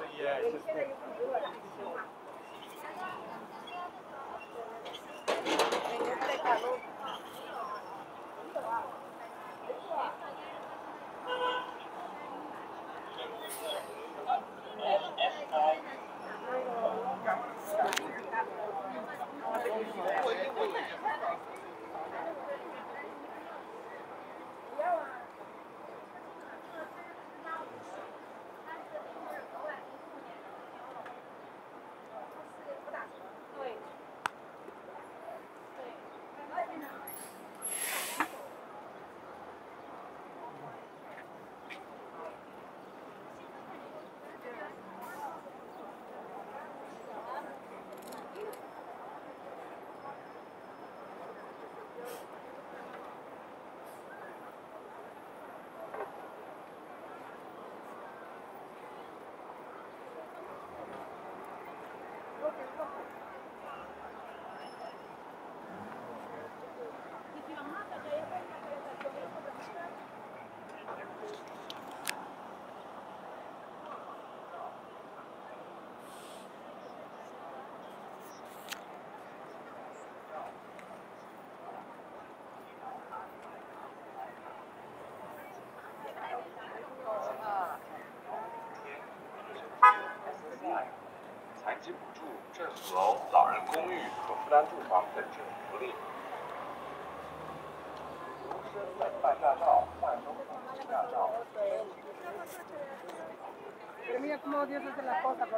yeah. 政府楼、老人公寓、可负担住房等政府福利。独身的办驾照、办中途驾照。Pero mira cómo Dios hace las cosas,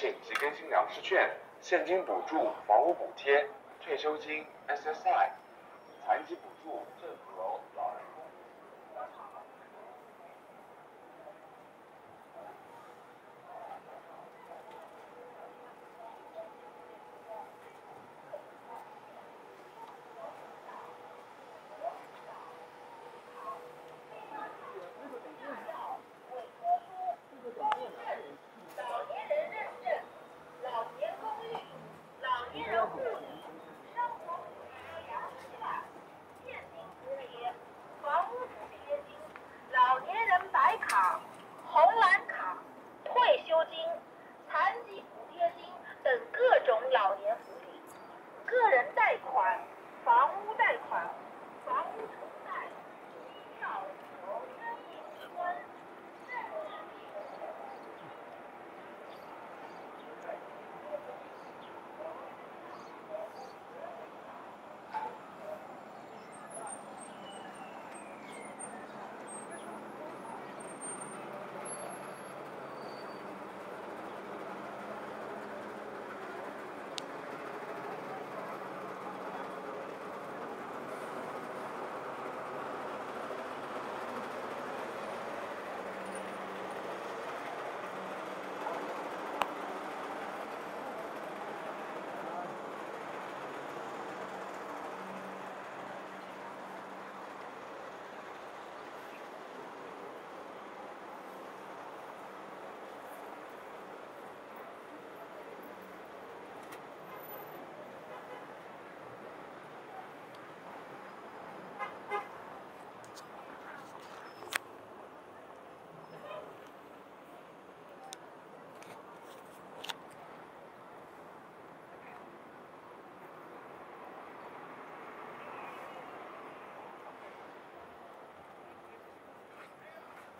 紧急更新粮食券、现金补助、房屋补贴、退休金、SSI、残疾补助、政府楼、老人公寓。老年人认证、老年公寓、老年人户生活补贴粮食卡、现金补贴、房屋补贴金、老年人白卡、红蓝卡、退休金、残疾补贴金等各种老年福利，个人贷房屋贷款、房屋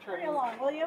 Hurry along, will you?